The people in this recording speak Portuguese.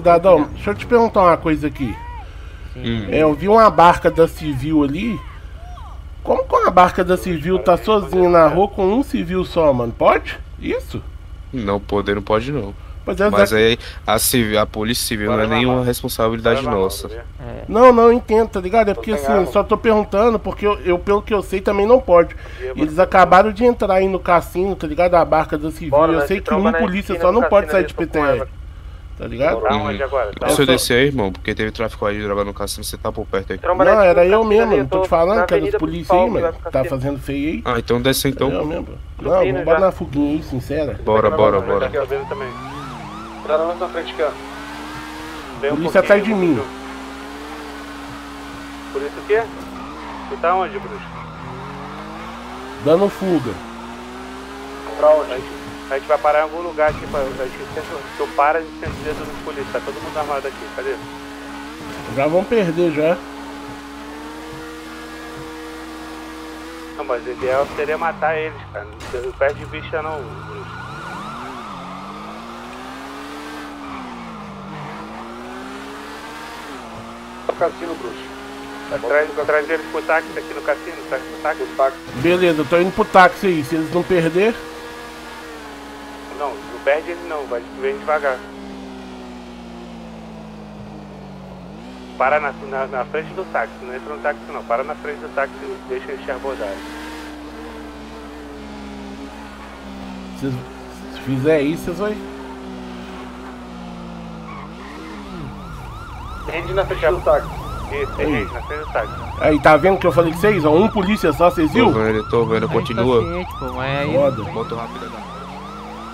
cidadão, deixa eu te perguntar uma coisa aqui. Hum. É, eu vi uma barca da civil ali. Como que uma barca da civil tá sozinha na rua com um civil só, mano? Pode? Isso? Não, poder não pode não. Pois é, Mas aí a, civil, a polícia civil não é nenhuma responsabilidade nossa. É. Não, não, entendo, tá ligado? É porque assim, só tô perguntando, porque eu, eu, pelo que eu sei, também não pode. Eles acabaram de entrar aí no cassino, tá ligado? A barca da civil. Eu nós sei se que um polícia só não pode sair de PTR. Tá ligado? Tá onde agora? Tá Se eu descer aí, irmão, porque teve tráfico aí de droga no cassino, você tá por perto aí. Tromba Não, era eu mesmo, não tô te falando que era os polícia aí, mano. Tá fazendo feio aí. Ah, então desce então. Era eu mesmo. Não, vamos bora já. na fuguinha aí, sincera. Bora, bora, bora. Vendo também. Tá na nossa frente aqui, ó. Vem um Polícia atrás de mim. Isso o quê? Tu tá onde, Bruno? Dando fuga. Pra onde? A gente, vai parar em algum lugar aqui. Pra, a gente, tu para e senta dentro dos polícia. Tá todo mundo armado aqui. Cadê? Já vão perder já. Não, mas o ideal seria matar eles, cara. Não perde de vista não, Bruno. Cassino, bruxo. Traz, traz eles pro táxi aqui no cassino. Traz pro táxi. Beleza, eu tô indo pro táxi aí. Se eles não perder, Não, não perde ele não. Vai, vem devagar. Para na, na, na frente do táxi. Não entra no táxi não. Para na frente do táxi e deixa eles te abordarem. se, se fizer isso, vocês vão. Rende na frente do táxi. Isso, gente na frente do táxi. Aí, tá vendo que eu falei que vocês? Ó, um polícia só, vocês Tô viu? vendo, tô vendo, continua. Tá ciente, pô, mas aí Foda. Moto rápido da